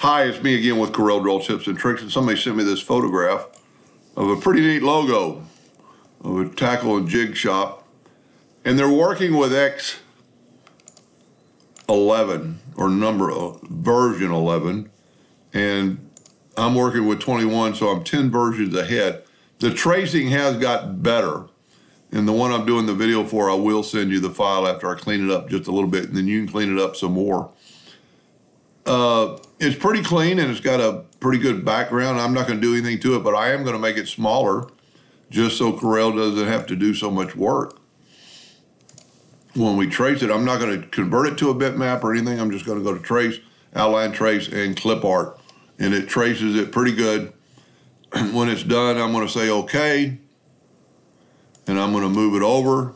Hi, it's me again with Corel Draw Tips and Tricks, and somebody sent me this photograph of a pretty neat logo of a tackle and jig shop, and they're working with X11 or number uh, version 11, and I'm working with 21, so I'm 10 versions ahead. The tracing has got better. And the one I'm doing the video for, I will send you the file after I clean it up just a little bit, and then you can clean it up some more. Uh, it's pretty clean and it's got a pretty good background. I'm not going to do anything to it, but I am going to make it smaller just so Corel doesn't have to do so much work. When we trace it, I'm not going to convert it to a bitmap or anything. I'm just going to go to trace, outline trace, and clip art. And it traces it pretty good. when it's done, I'm going to say okay. And I'm going to move it over.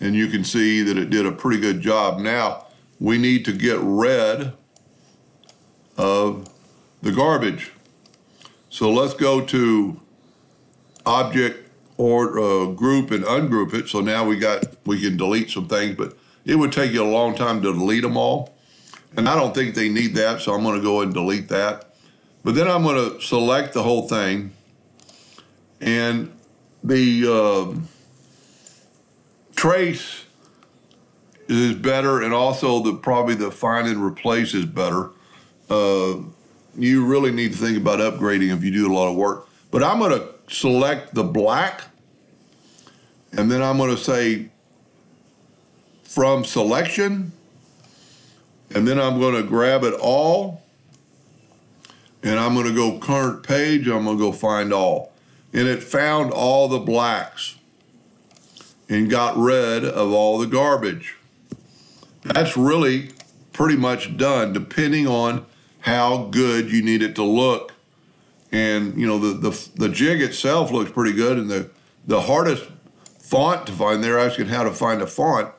And you can see that it did a pretty good job. Now, we need to get rid of the garbage. So let's go to object or uh, group and ungroup it. So now we got, we can delete some things, but it would take you a long time to delete them all. And I don't think they need that, so I'm gonna go and delete that. But then I'm gonna select the whole thing and the uh, trace is better and also the probably the find and replace is better uh, you really need to think about upgrading if you do a lot of work. But I'm going to select the black, and then I'm going to say from selection, and then I'm going to grab it all, and I'm going to go current page, I'm going to go find all. And it found all the blacks and got rid of all the garbage. That's really pretty much done, depending on how good you need it to look. And you know the the, the jig itself looks pretty good, and the the hardest font to find. They're asking how to find a font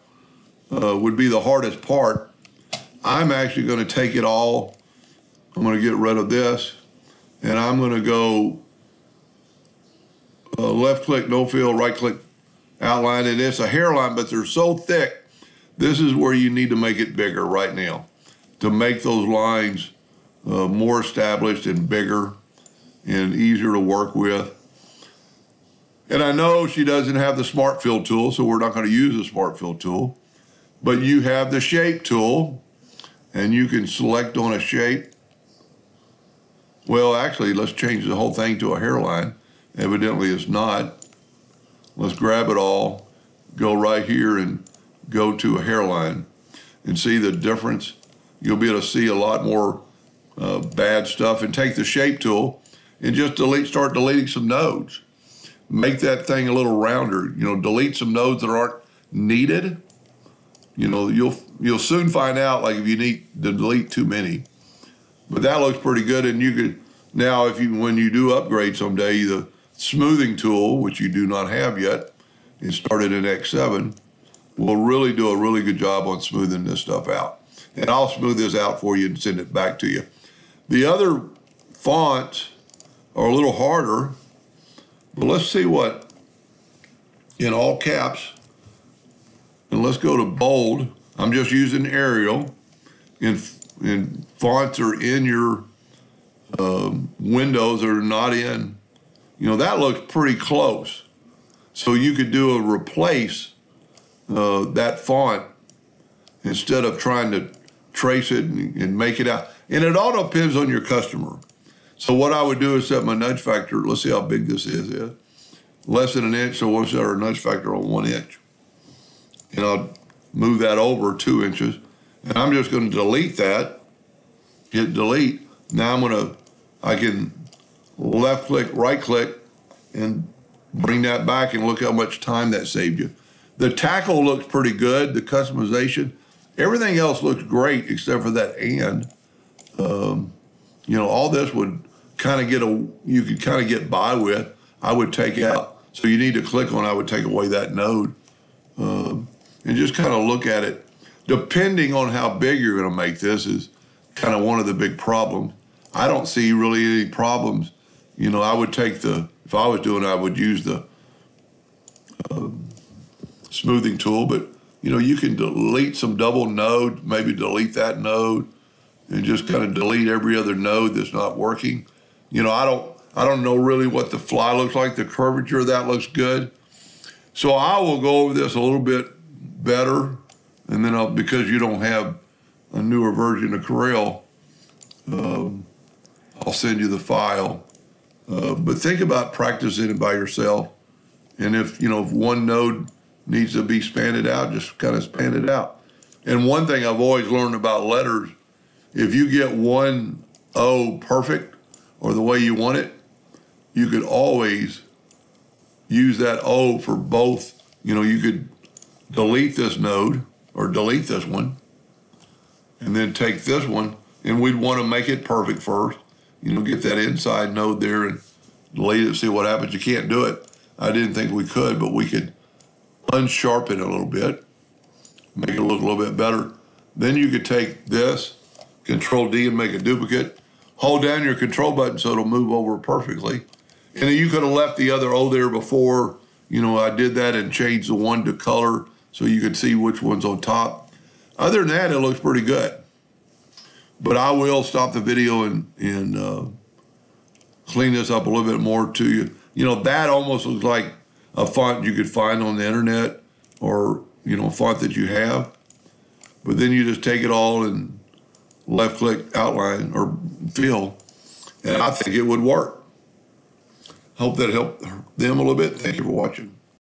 uh, would be the hardest part. I'm actually going to take it all. I'm going to get rid of this, and I'm going to go uh, left click, no fill, right click, outline, and it's a hairline, but they're so thick. This is where you need to make it bigger right now to make those lines uh, more established and bigger and easier to work with. And I know she doesn't have the smart fill tool, so we're not going to use the smart fill tool. But you have the shape tool, and you can select on a shape. Well, actually, let's change the whole thing to a hairline. Evidently, it's not. Let's grab it all, go right here and go to a hairline and see the difference. You'll be able to see a lot more uh, bad stuff and take the shape tool and just delete, start deleting some nodes. Make that thing a little rounder. You know, delete some nodes that aren't needed. You know, you'll you'll soon find out like if you need to delete too many. But that looks pretty good, and you could now if you when you do upgrade someday the smoothing tool, which you do not have yet, it started in X7, will really do a really good job on smoothing this stuff out. And I'll smooth this out for you and send it back to you. The other fonts are a little harder, but let's see what in all caps, and let's go to bold. I'm just using Arial, and, and fonts are in your um, windows that are not in. You know, that looks pretty close. So you could do a replace uh, that font instead of trying to trace it and, and make it out. And it all depends on your customer. So what I would do is set my nudge factor. Let's see how big this is. Yeah. Less than an inch, so we'll set our nudge factor on one inch. And I'll move that over two inches. And I'm just going to delete that, hit delete. Now I'm going to, I can left click, right click, and bring that back and look how much time that saved you. The tackle looks pretty good, the customization. Everything else looks great except for that and um, you know, all this would kind of get a, you could kind of get by with. I would take out. So you need to click on, I would take away that node um, and just kind of look at it. Depending on how big you're going to make this is kind of one of the big problems. I don't see really any problems. You know, I would take the, if I was doing it, I would use the um, smoothing tool, but you know, you can delete some double node, maybe delete that node and just kind of delete every other node that's not working. You know, I don't I don't know really what the fly looks like. The curvature of that looks good. So I will go over this a little bit better, and then I'll, because you don't have a newer version of Corel, um, I'll send you the file. Uh, but think about practicing it by yourself. And if, you know, if one node needs to be spanned out, just kind of span it out. And one thing I've always learned about letters, if you get one O perfect or the way you want it, you could always use that O for both. You know, you could delete this node or delete this one and then take this one and we'd want to make it perfect first. You know, get that inside node there and delete it, see what happens. You can't do it. I didn't think we could, but we could unsharpen it a little bit, make it look a little bit better. Then you could take this, Control D and make a duplicate. Hold down your control button so it'll move over perfectly. And then you could have left the other O there before, you know, I did that and changed the one to color so you could see which one's on top. Other than that, it looks pretty good. But I will stop the video and, and uh, clean this up a little bit more to you. You know, that almost looks like a font you could find on the internet or, you know, a font that you have. But then you just take it all and left click outline or fill. And I think it would work. Hope that helped them a little bit. Thank you for watching.